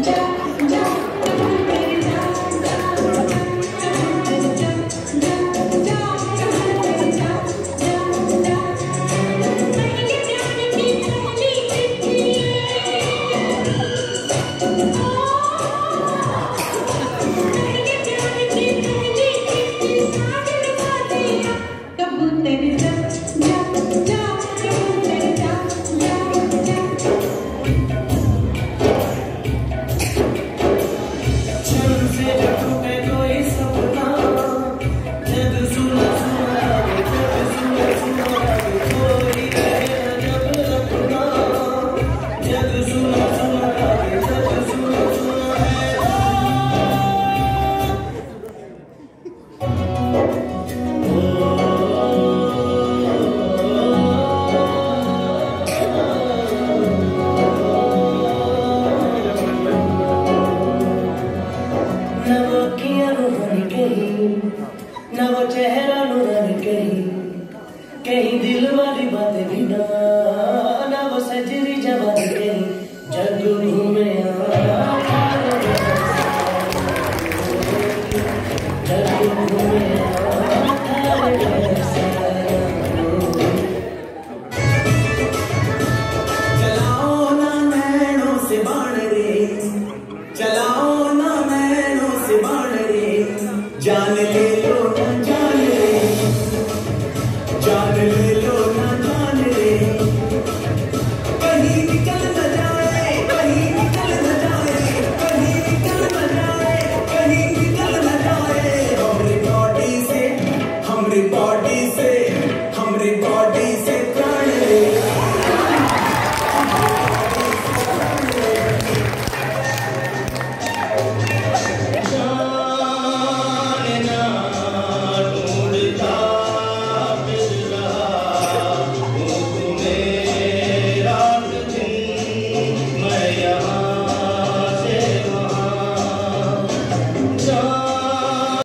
Jack. नव चेहरा नुरन कहीं कहीं दिल वाली बातें भी ना